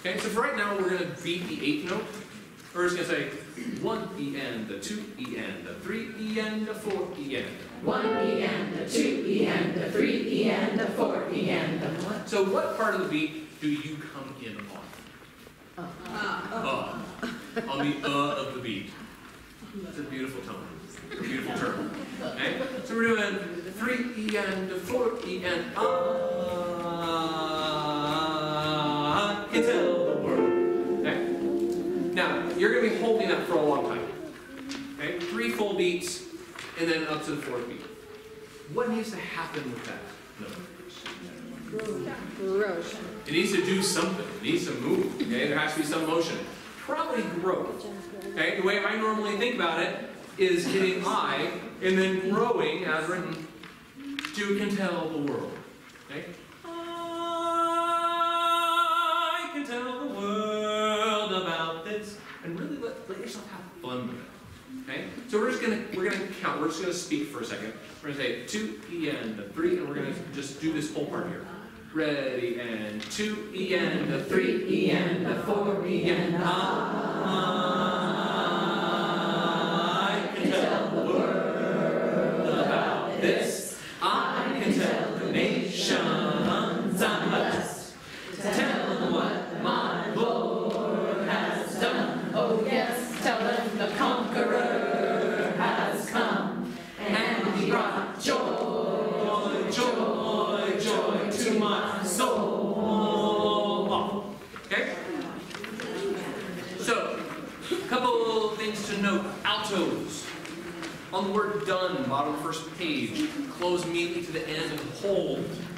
Okay, so for right now, we're gonna beat the eighth note. We're just gonna say one E N, the two E N, the three E N, the four E N. One E and a two E and a three E and a four E and a one. So what part of the beat do you come in on? Uh. Uh. On the uh of the beat. It's a beautiful tone, a beautiful term. Okay, so we're doing three E and four E and ah. Can tell the three full beats, and then up to the fourth beat. What needs to happen with that note? Gross. It needs to do something. It needs to move. Okay, there has to be some motion. Probably growth. Okay, the way I normally think about it is hitting I and then growing as written to can tell the world. Okay, I can tell the world about this, and really let, let yourself have fun with it. Okay, so we're just gonna we're gonna count. We're just gonna speak for a second. We're gonna say two e the three, and we're gonna just do this whole part here. Ready and two e the three e the four e n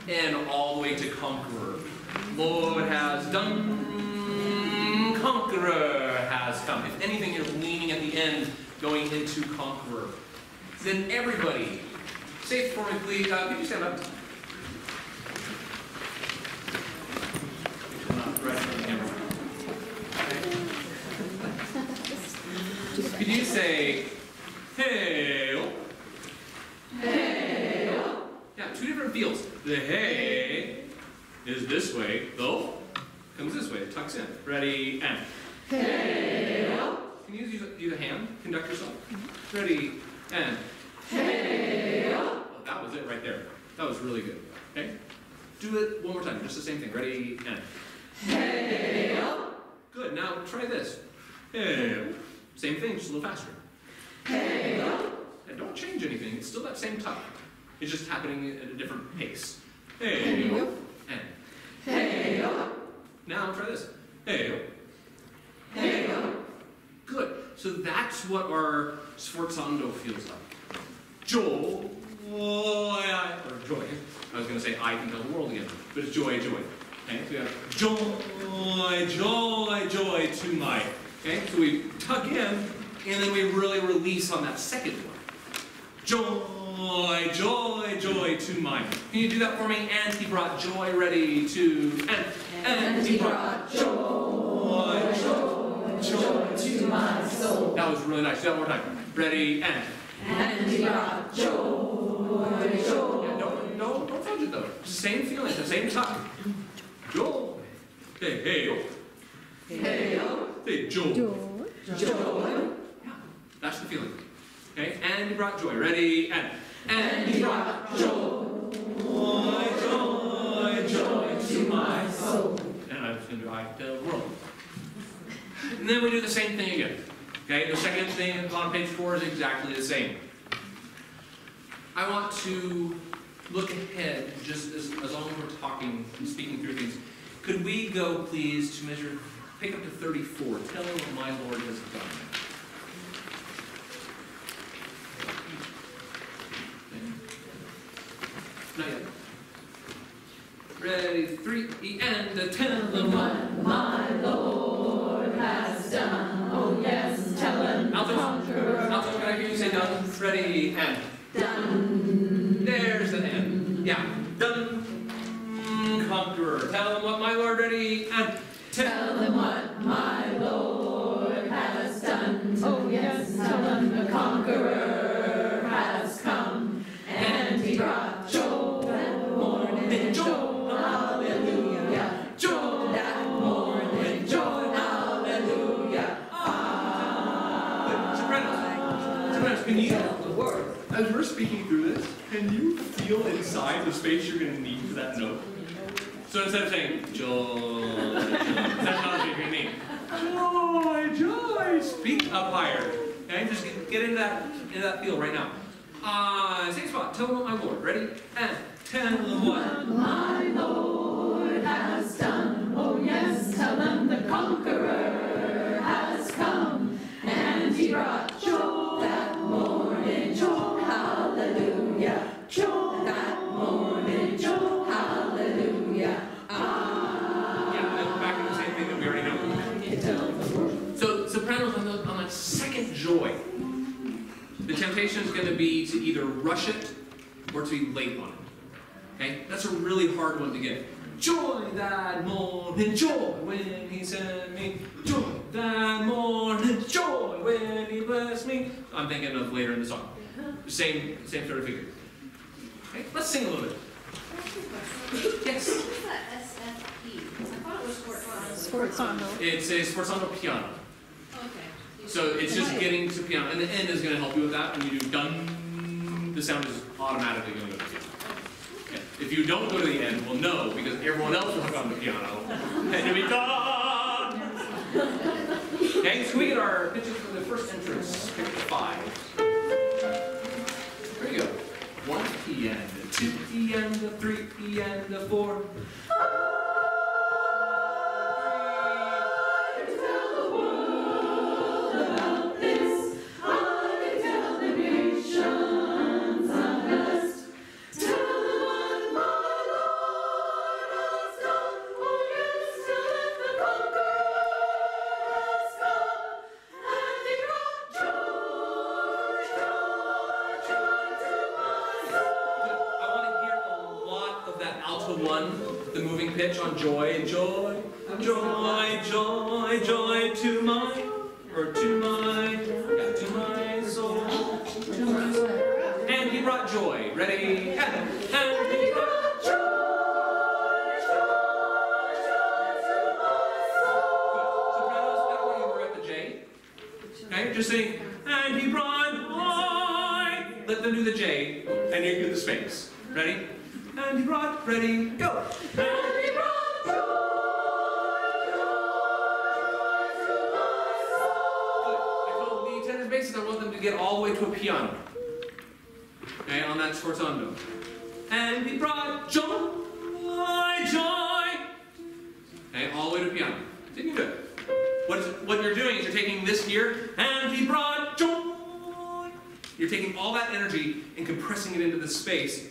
and all the way to conqueror. Lord has done, conqueror has come. If anything, you're leaning at the end, going into conqueror. Then everybody, say it for me, please. Uh, could you stand up? Could you say? Hey. Yeah, two different feels. The hey is this way, though comes this way, it tucks in. Ready, and. Hey. Can you use, use a hand? Conduct yourself. Mm-hmm. Ready, and. Hey. Oh, that was it right there. That was really good. Okay? Do it one more time. Just the same thing. Ready, and. Hey. Good. Now try this. Hey. Same thing, just a little faster. Hey. And don't change anything. It's still that same tuck. It's just happening at a different pace. Hey. And. Hey. yo. Now try this. Hey. yo. Hey. yo. Good. So that's what our sforzando feels like. Joy. I- Or joy. I was going to say I can tell the world again, but it's joy, joy. Okay, so we have joy, joy, joy to my. Okay, so we tuck in, and then we really release on that second one. Joy, joy, joy joy to my. Can you do that for me? And he brought joy ready to. And, and he brought joy, joy, joy to my soul. That was really nice. Do that one more time. Ready, and. And he brought joy, joy. Yeah, don't, don't, don't fudge it though. Same feeling, the same time. Joy. Hey, hey, oh. Hey, Hey, joy. joy. That's the feeling. And he brought joy. Ready, and. And he brought joy, Joy, joy, to my soul. And I was going to tell the world. And then we do the same thing again. Okay, the second thing on page four is exactly the same. I want to look ahead, just as, as long as we're talking and speaking through things. Could we go, please, to measure, pick up to 34, tell me what my Lord has done. Not yet. Ready, three, E, and a tell them what. What my Lord has done. Oh yes, tell him the Altos, conqueror Altos, can I hear you say done? Ready, and. done. There's an and. Yeah. Done. Conqueror. Tell them what my Lord ready and tell. Tell them what my Lord has done. Oh yes, tell them the conqueror can you feel inside the space you're going to need for that note? So instead of saying joy, that's not what you're. Joy, joy. Speak up higher. Okay, just get, get into that into that feel right now. Uh, same spot. Tell them my Lord. Ready? And them what. My Lord has done. Oh yes, tell them the conqueror The temptation is going to be to either rush it or to be late on it. Okay, that's a really hard one to get. Joy that morning, joy when he sent me. Joy that morning, joy when he blessed me. I'm thinking of later in the song. Same same sort of figure. Okay, let's sing a little bit. Yes, What is that SFP? I thought it was Fort Lauderdale. Sforzando. it's a sforzando piano. Okay. So it's just getting to piano, and the end is going to help you with that. When you do dun, the sound is automatically going to go to piano. Okay. If you don't go to the end, well, no, because everyone else will gone to piano, and you'll be done. Okay, so we get our pitches for the first entrance, pick five. Here you go. One P and two P and three P and four. One, the moving pitch on joy, joy, joy, joy, joy to my, or to my, yeah, to my soul. And he brought joy. Ready? And, and he brought joy. Joy, joy to my soul. Good. Sopranos, you were at the J. Okay, just saying, and he brought joy. Let them do the J, and you do the space. Ready? And he brought, ready, go. And he joy, joy, joy to my soul! I told the tenor basses I want them to get all the way to a piano. Okay, on that sforzando. And he brought joy, joy. Okay, all the way to piano. So you can. What, is, what you're doing is you're taking this here, and he brought joy. You're taking all that energy and compressing it into the space,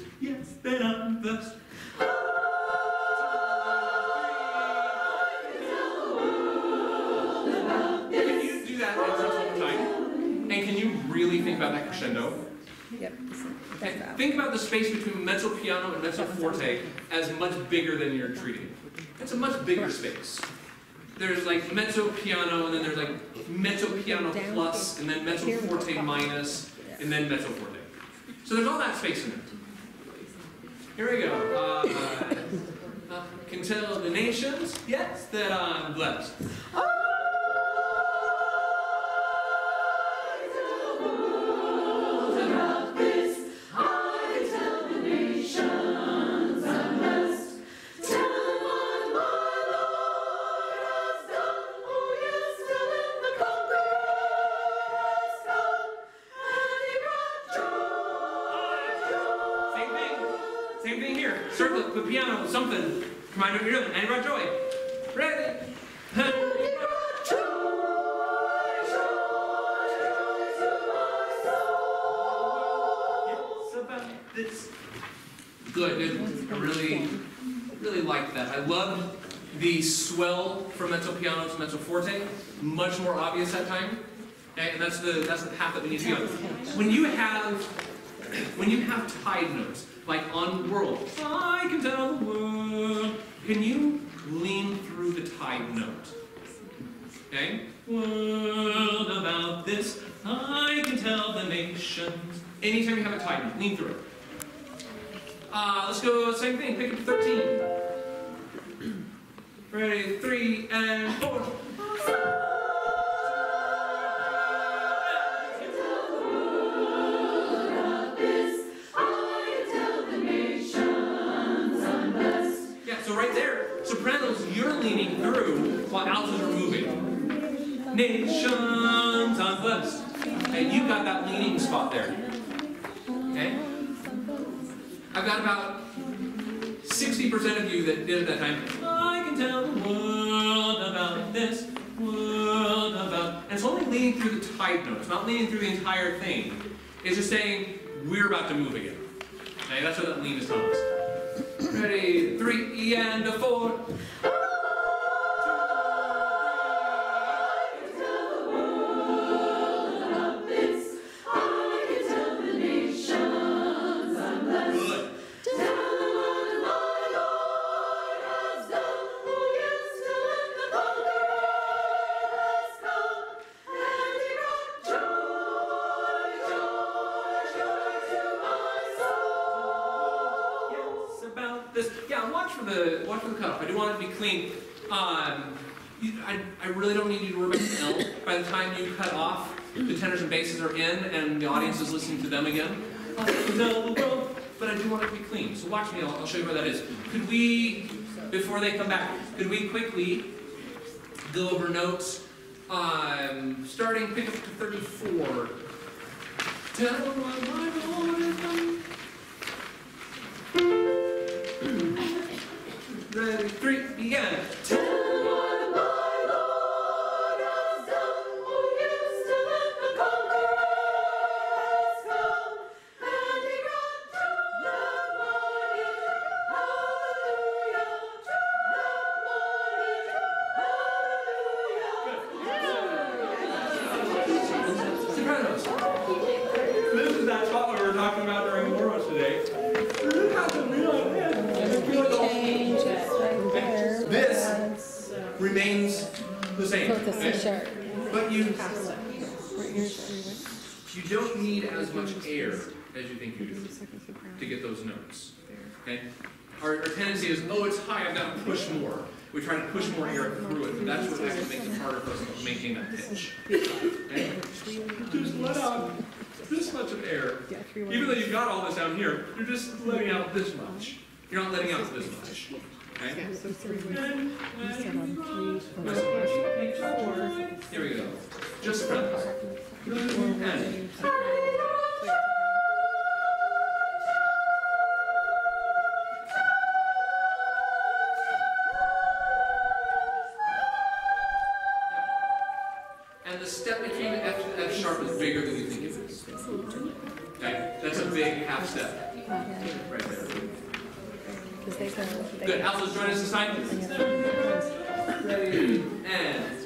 about the space between mezzo piano and mezzo forte as much bigger than you're treating. It's a much bigger space. There's like mezzo piano, and then there's like mezzo piano plus, and then mezzo forte minus, and then mezzo forte. So there's all that space in there. Here we go. Uh, uh, can tell the nations, yes, that I'm blessed. It's. Good. I really, really like that. I love the swell from mezzo piano to mezzo forte. Much more obvious that time. And that's the that's the path that we need to on. When you have when you have tied notes, like on world, I can tell the world. Can you lean through the tied note? Okay? World about this, I can tell the nations. Anytime you have a tied note, lean through it. Uh, let's go, same thing, pick up 13. Ready, three, and four. Yeah, so right there, sopranos, you're leaning through while altos are moving. Nations on unblessed. And you've got that leaning spot there. I've got about 60% of you that did it that time. I can tell the world about this, world about. And it's only leaning through the tight note. It's not leaning through the entire thing. It's just saying, we're about to move again. Okay, that's what that lean is telling us. Ready, three and a four. Need to worry about the L. By the time you cut off, the tenors and basses are in, and the audience is listening to them again. I'll world, but I do want it to be clean. So watch me. I'll, I'll show you where that is. Could we, before they come back, could we quickly go over notes? Um, starting pick up to 34. Sharp. But you, you don't need as much air as you think you do to get those notes. Okay? Our, our tendency is, oh, it's high, I've got to push more. We try to push more air through it, but that's what actually makes it harder for us to maintain that pitch. Okay? Just let out this much of air. Even though you've got all this down here, you're just letting out this much. You're not letting out this much. Here we go. Just. And And the step between F and F sharp is bigger than you think it is. Okay? That's a big half step right there. Because they go. they Good. go- Alphas, join us this time. And.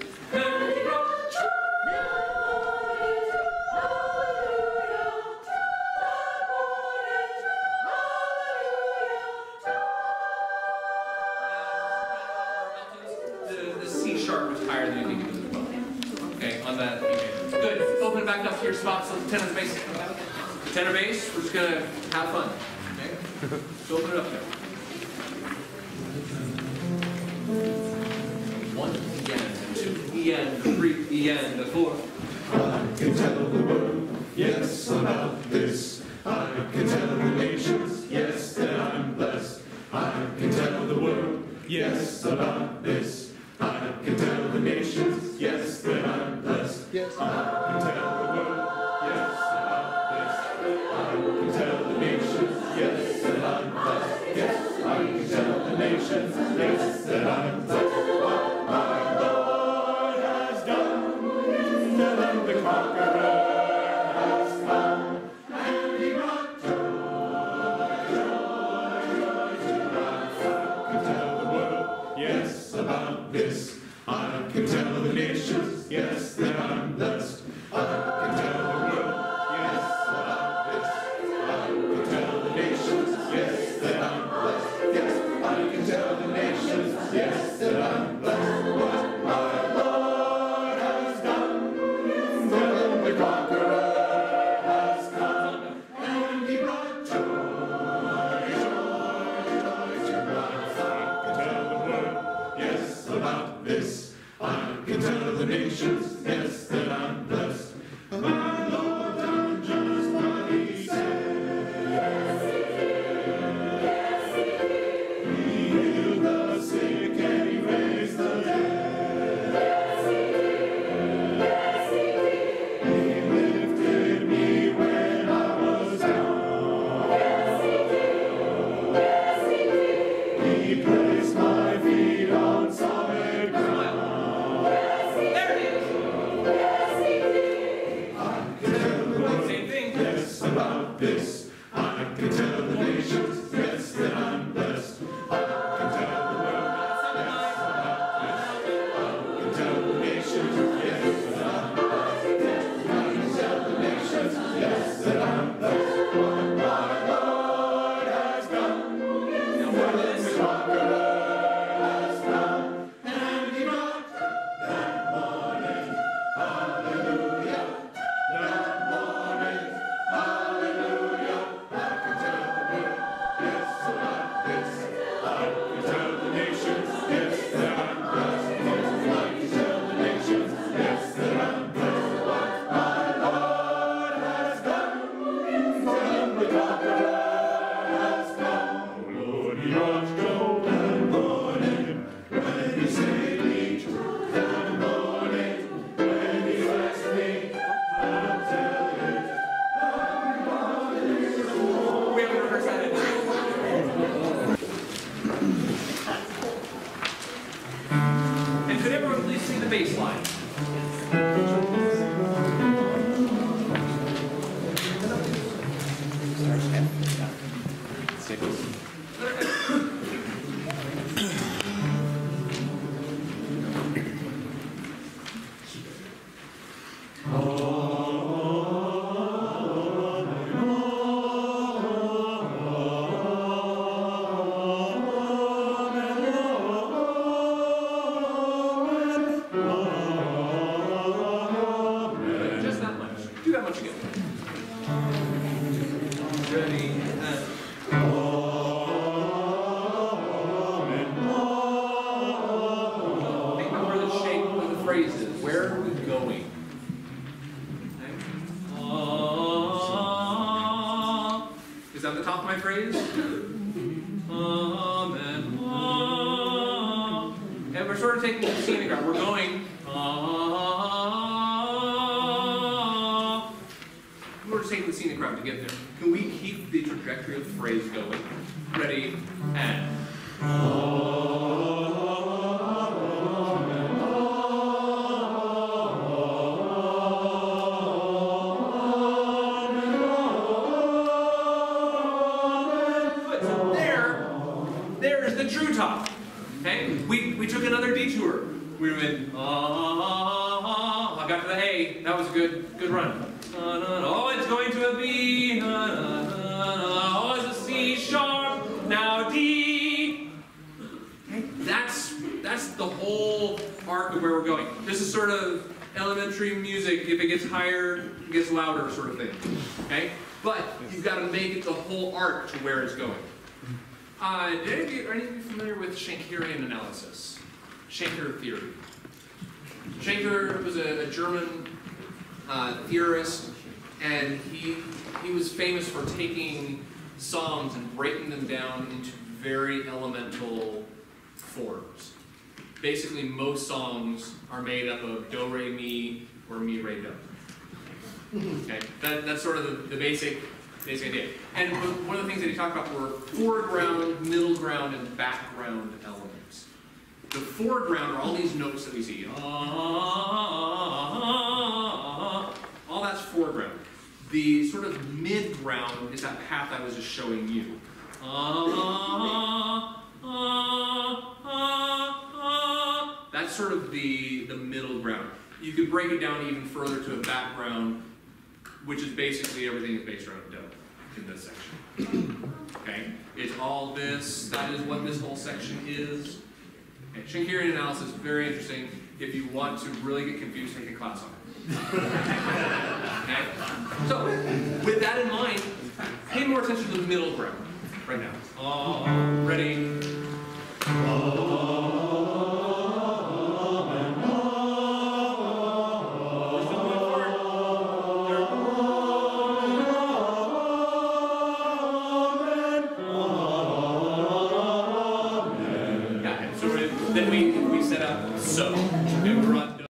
Yes, about this. I can tell the nations, yes, that I'm blessed. I can tell the world, yes, about this. I can tell the nations, yes, that I'm blessed. Yes. I can tell the world, yes, about this. I can tell the nations, yes, that I'm blessed. Yes, I can tell the nations, yes, that I'm blessed. What my Lord has done, and the conqueror this. Just we're sort of taking the scenic route. We're going. ah. We're just taking the scenic route to get there. Can we keep the trajectory of the phrase going? Ready, and. This is sort of elementary music. If it gets higher, it gets louder sort of thing. Okay? But you've got to make it the whole arc to where it's going. Uh, did any are any of you familiar with Schenkerian analysis? Schenker theory. Schenker was a, a German uh, theorist, and he, he was famous for taking songs and breaking them down into very elemental forms. Basically, most songs are made up of do, re, mi, or mi, re, do. Okay, that, that's sort of the, the basic, basic idea. And one- of the things that he talked about were foreground, middle ground, and background elements. The foreground are all these notes that we see. Ah, all that's foreground. The sort of mid-ground is that path I was just showing you. Sort of the, the middle ground. You could break it down even further to a background, which is basically everything is based around do in this section. Okay? It's all this, that is what this whole section is. Okay, Schenkerian analysis, very interesting. If you want to really get confused, take a class on it. okay? So, with that in mind, pay more attention to the middle ground right now. Uh, ready? We're